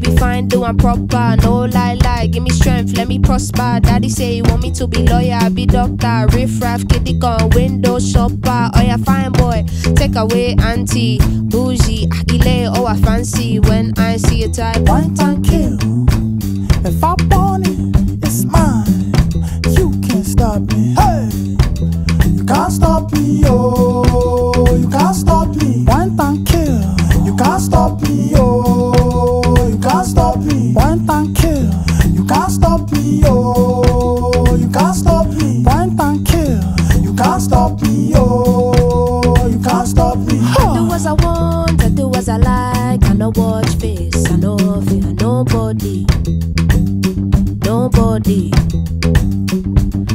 Be fine, doing proper, no lie, lie. Give me strength, let me prosper. Daddy say he want me to be lawyer, I be doctor. Riff raff, kitty gun, window shopper. Oh yeah, fine boy, take away auntie, bougie, akile, oh I fancy when I see a type. Wine and kill. If I want it, it's mine. You can't stop me. Hey, you can't stop me, oh, you can't stop me. Wine and kill. You can't stop me, oh, nobody, nobody.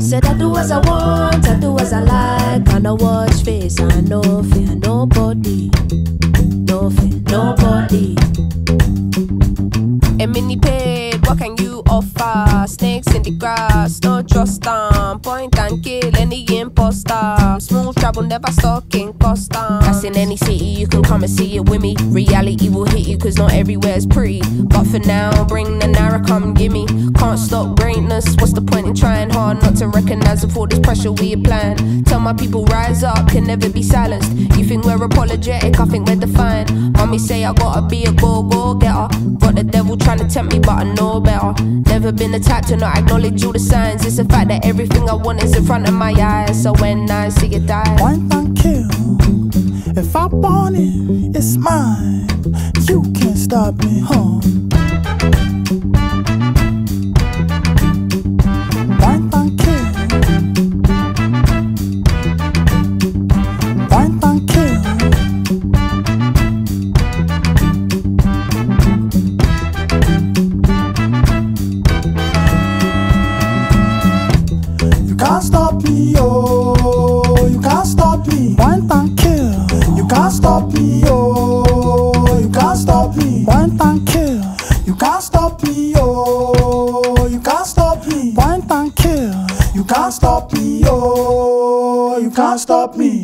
Said I do as I want, I do as I like. I no watch face, I no fear nobody, Snakes in the grass, no trust on. Point and kill any imposter. Smooth travel, never stalking Costa. That's in any city, you can come and see it with me. Reality will hit you, cause not everywhere's pretty. But for now, bring the naira, come gimme. Can't stop greatness, what's the point in trying hard not to recognize of all this pressure we applying? Tell my people, rise up, can never be silenced. You think we're apologetic, I think we're defiant. Mommy say I gotta be a go go getter. Got the devil trying to tempt me, but I know better. Never been the type to not acknowledge all the signs. It's the fact that everything I want is in front of my eyes. So when I see it die, Wine and kill. If I want it, it's mine. You can't stop me, huh? Me, oh, you can't stop me. Wine and kill. You can't stop me, oh, you can't stop me. Wine and kill. You can't stop me, oh, you can't stop me. And kill. You can't stop me, oh, you can't stop me.